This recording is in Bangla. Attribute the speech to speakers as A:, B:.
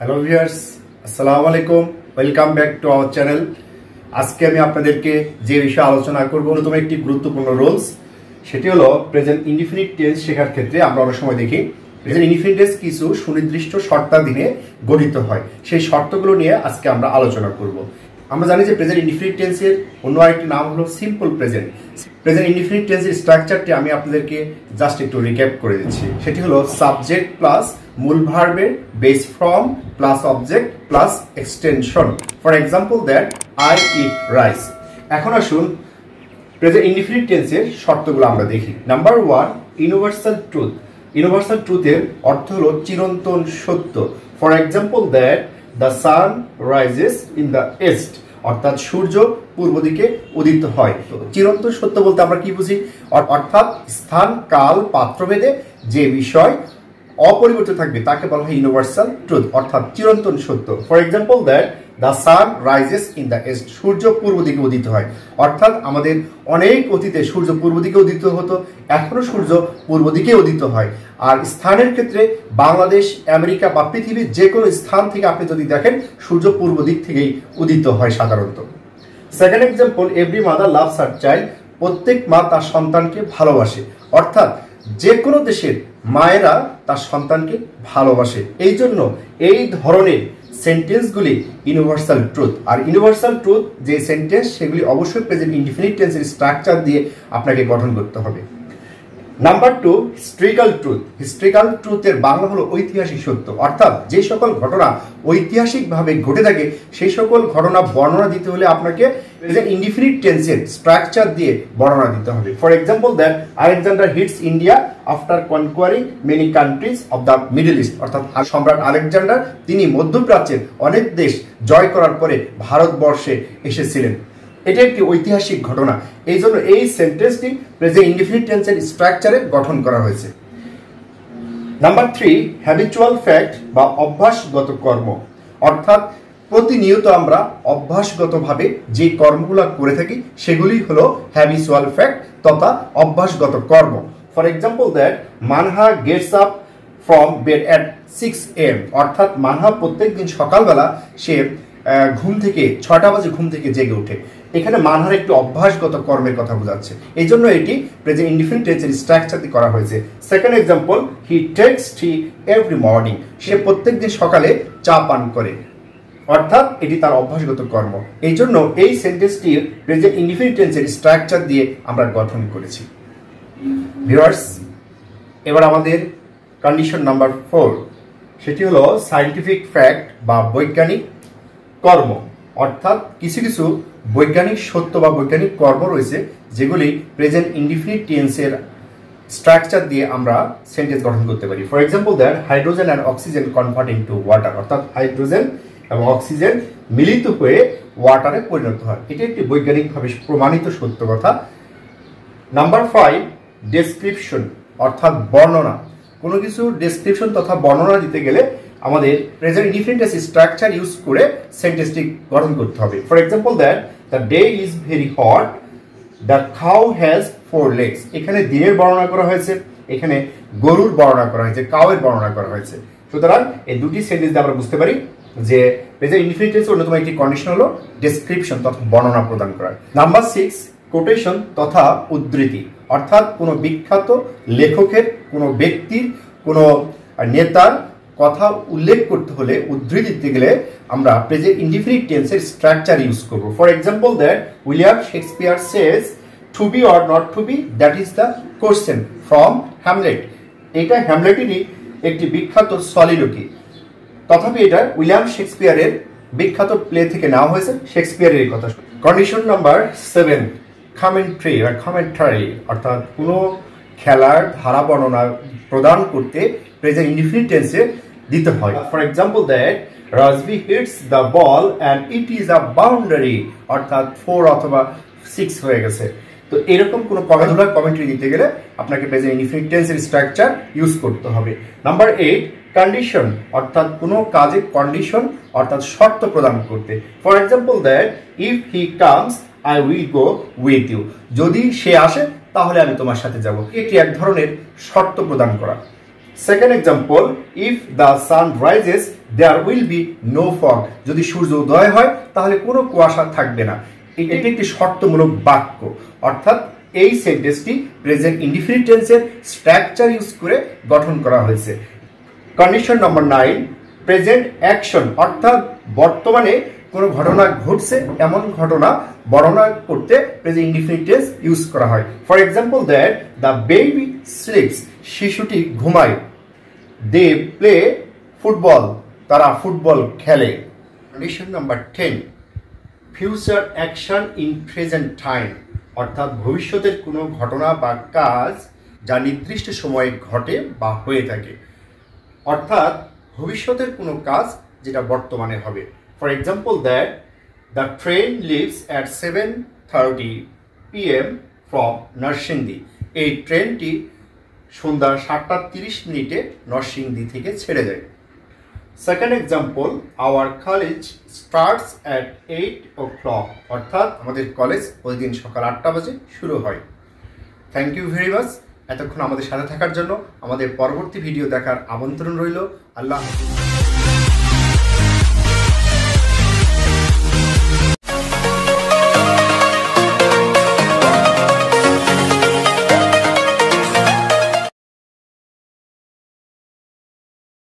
A: হ্যালো ভিউয়ার্স আসসালামু আলাইকুম welcome back to our channel আজকে আমি আপনাদেরকে যে বিষয়ে আলোচনা করব, অন্যতম একটি গুরুত্বপূর্ণ রোলস সেটি হলো প্রেজেন্ট ইনডিফিনিট টেন্স শেখার ক্ষেত্রে আমরা অনেক সময় দেখি। প্রেজেন্ট ইনডিফিনিট টেন্স কিছু সুনির্দিষ্ট শর্তাধীনে গঠিত হয়। সেই শর্তগুলো নিয়ে আজকে আমরা আলোচনা করব। আমরা জানি যে প্রেজেন্ট ইনডিফিনিট টেন্সের অন্য আরেকটি নাম হলো সিম্পল প্রেজেন্ট প্রেজেন্ট ইনডিফিনিট টেন্সের স্ট্রাকচারটি আমি আপনাদেরকে জাস্ট একটু রিক্যাপ করে দিচ্ছি। সেটি হলো সাবজেক্ট প্লাস মূল ভার্বের base form plus object plus extension for example that I eat rice এখন আসুন প্রেজেন্ট ইনডিফিনিট টেন্সের শর্তগুলো আমরা দেখি। Number one universal truth universal ট্রুথের অর্থ হলো চিরন্তন সত্য। For example that the sun rises in the east অর্থাৎ সূর্য পূর্ব দিকে উদিত হয়। তো চিরন্তন সত্য বলতে আমরা কি বুঝি? অর্থাৎ স্থান, কাল পাত্রভেদে যে বিষয় অপরিবর্তিত থাকবে, তাকে বলা হয় ইউনিভার্সাল ট্রুথ অর্থাৎ চিরন্তন সত্য। For example that the sun rises in the east সূর্য পূর্ব দিকে উদিত হয়। অর্থাৎ আমাদের অনেক অতীতে সূর্য পূর্ব দিকে উদিত হতো, এখনও সূর্য পূর্ব দিকে উদিত হয়। আর স্থানের ক্ষেত্রে বাংলাদেশ, আমেরিকা বা পৃথিবীর যে কোনো স্থান থেকে আপনি যদি দেখেন, সূর্য পূর্ব দিক থেকেই উদিত হয় সাধারণত। Second example every mother love her child প্রত্যেক মা তার সন্তানকে ভালোবাসে। অর্থাৎ যে কোনো দেশের মায়েরা তার সন্তানকে ভালোবাসে। এই জন্য এই ধরনের সেন্টেন্সগুলি ইউনিভার্সাল ট্রুথ আর ইউনিভার্সাল ট্রুথ যে সেন্টেন্স সেগুলি অবশ্যই প্রেজেন্ট ইনডিফিনিট টেন্সের স্ট্রাকচার দিয়ে আপনাকে গঠন করতে হবে। Number two historical truth historical ট্রুথের Bangla হলো ঐতিহাসিক সত্য। অর্থাৎ যে সকল ঘটনা ঐতিহাসিকভাবে ঘটে থাকে, সেই সকল ঘটনা বর্ণনা দিতে হলে আপনাকে ইনডিফিনিট টেন্সের স্ট্রাকচার দিয়ে বর্ণনা দিতে হবে। For example that Alexander hits India after conquering many countries of the Middle East অর্থাৎ সম্রাট আলেকজান্ডার, তিনি মধ্যপ্রাচ্যের অনেক দেশ জয় করার পরে ভারতবর্ষে এসেছিলেন। এটা একটি ঐতিহাসিক ঘটনা। এই জন্য এই সেন্টেন্সটি প্রেজেন্ট ইনডিফিনিট টেন্সের স্ট্রাকচারে গঠন করা হয়েছে। নাম্বার থ্রি হ্যাবিচুয়াল ফ্যাক্ট বা অভ্যাসগত কর্ম। অর্থাৎ প্রতিনিয়ত আমরা অভ্যাসগতভাবে যে কর্মগুলো করে থাকি, সেগুলি হলো হ্যাবিচুয়াল ফ্যাক্ট তথা অভ্যাসগত কর্ম। For example that Manha gets up from bed at six AM অর্থাৎ মানহা প্রত্যেক দিন সকালবেলা সে ঘুম থেকে ছটা বাজে ঘুম থেকে জেগে ওঠে। এখানে মানহার একটি অভ্যাসগত কর্মের কথা বোঝাচ্ছে। এই জন্য এটি প্রেজেন্ট ইন্ডিফিনিট টেন্সের স্ট্রাকচার দিয়ে করা হয়েছে। Second example he takes tea every morning সে প্রত্যেক দিন সকালে চা পান করে। অর্থাৎ এটি তার অভ্যাসগত কর্ম। এই জন্য এই সেন্টেন্সটি প্রেজেন্ট ইন্ডিফিনিট টেন্সের স্ট্রাকচার দিয়ে আমরা গঠন করেছি। ভিউয়ার্স এবার আমাদের কন্ডিশন নাম্বার ফোর সেটি হলো সাইন্টিফিক ফ্যাক্ট বা বৈজ্ঞানিক কর্ম। অর্থাৎ কিছু কিছু বৈজ্ঞানিক সত্য বা বৈজ্ঞানিক কর্ম রয়েছে, যেগুলি প্রেজেন্ট ইনডিফিনিট টেন্সের স্ট্রাকচার দিয়ে আমরা সেন্টেন্স গঠন করতে পারি। For example that hydrogen and oxygen convert into water অর্থাৎ হাইড্রোজেন এবং অক্সিজেন মিলিত হয়ে ওয়াটারে পরিণত হয়। এটি একটি বৈজ্ঞানিকভাবে প্রমাণিত সত্য কথা। নাম্বার ফাইভ ডেসক্রিপশন অর্থাৎ বর্ণনা। কোনো কিছু ডেসক্রিপশন তথা বর্ণনা দিতে গেলে আমাদের প্রেজেন্ট ডিফারেন্ট স্ট্রাকচার ইউজ করে সেন্টেন্সটি গঠন করতে হবে। For example that the day is very hot the cow has four legs এখানে দিনের বর্ণনা করা হয়েছে, এখানে গরুর বর্ণনা করা হয়েছে কাউয়ের বর্ণনা করা হয়েছে। সুতরাং এই দুটি সেন্টেন্স আমরা বুঝতে পারি যে প্রেজেন্ট ইনফিনিটেন্সের অন্যতম একটি কন্ডিশন হলো ডেসক্রিপশন তথা বর্ণনা প্রদান করা। নাম্বার সিক্স কোটেশন তথা উদ্ধৃতি। অর্থাৎ কোনো বিখ্যাত লেখকের, কোনো ব্যক্তির, কোনো নেতার কথা উল্লেখ করতে হলে উদ্ধৃতি দিতে গেলে আমরা প্রেজেন্ট ইনডিফিনিট টেন্সের স্ট্রাকচার ইউজ করব। For example that William Shakespeare says to be or not to be that is the question from Hamlet এটা হ্যামলেটেরই একটি বিখ্যাত সলিলোকি তথাপি এটা উইলিয়াম শেক্সপিয়ারের বিখ্যাত প্লে থেকে নেওয়া হয়েছে শেক্সপিয়ারের এই কথা। কন্ডিশন নাম্বার সেভেন কমেন্ট্রি বা কমেন্টারি অর্থাৎ কোনো খেলার ধারা বর্ণনা প্রদান করতে প্রেজেন্ট ইনডিফিনিট দিতে হয়। For example that Rajib hits the ball and it is a boundary অর্থাৎ ফোর অথবা সিক্স হয়ে গেছে। তো এরকম কোনো কমেন্টুলার কমেন্ট্রি দিতে গেলে আপনাকে প্রেজেন্ট ইনডিফিনিট টেন্সের স্ট্রাকচার ইউজ করতে হবে। নাম্বার এইট কন্ডিশন অর্থাৎ কোনো কাজে কন্ডিশন অর্থাৎ শর্ত প্রদান করতে। For example that if he comes I will go with you যদি সে আসে, তাহলে আমি তোমার সাথে যাব। এটি এক ধরনের শর্ত প্রদান করা। Second example if the sun rises there will be no fog যদি সূর্য উদয় হয়, তাহলে কোনো কুয়াশা থাকবে না। এটি একটি শর্তমূলক বাক্য। অর্থাৎ এই সেন্টেন্সটি প্রেজেন্ট ইনডিফিনিট টেন্সের স্ট্রাকচার ইউজ করে গঠন করা হয়েছে। Condition number nine present action অর্থাৎ বর্তমানে কোনো ঘটনা ঘটছে, এমন ঘটনা বর্ণনা করতে প্রেজেন্ট ইনডিফিনিট টেন্স ইউজ করা হয়। For example that the baby sleeps শিশুটি ঘুমায়। দে প্লে ফুটবল তারা ফুটবল খেলে। Condition number ten future action in present time অর্থাৎ ভবিষ্যতের কোনো ঘটনা বা কাজ যা নির্দিষ্ট সময়ে ঘটে বা হয়ে থাকে। অর্থাৎ ভবিষ্যতের কোনো কাজ যেটা বর্তমানে হবে। For example that the train leaves at seven thirty PM from Narsingdi এই ট্রেনটি সন্ধ্যা সাতটা তিরিশ মিনিটে নরসিংদী থেকে ছেড়ে যায় second example our college starts at eight o'clock অর্থাৎ আমাদের কলেজ ওই দিন সকাল আটটা বাজে শুরু হয়। থ্যাংক ইউ ভেরি মাচ এতক্ষণ আমাদের সাথে থাকার জন্য আমাদের পরবর্তী ভিডিও দেখার আমন্ত্রণ রইল। আল্লাহ হাফিজ।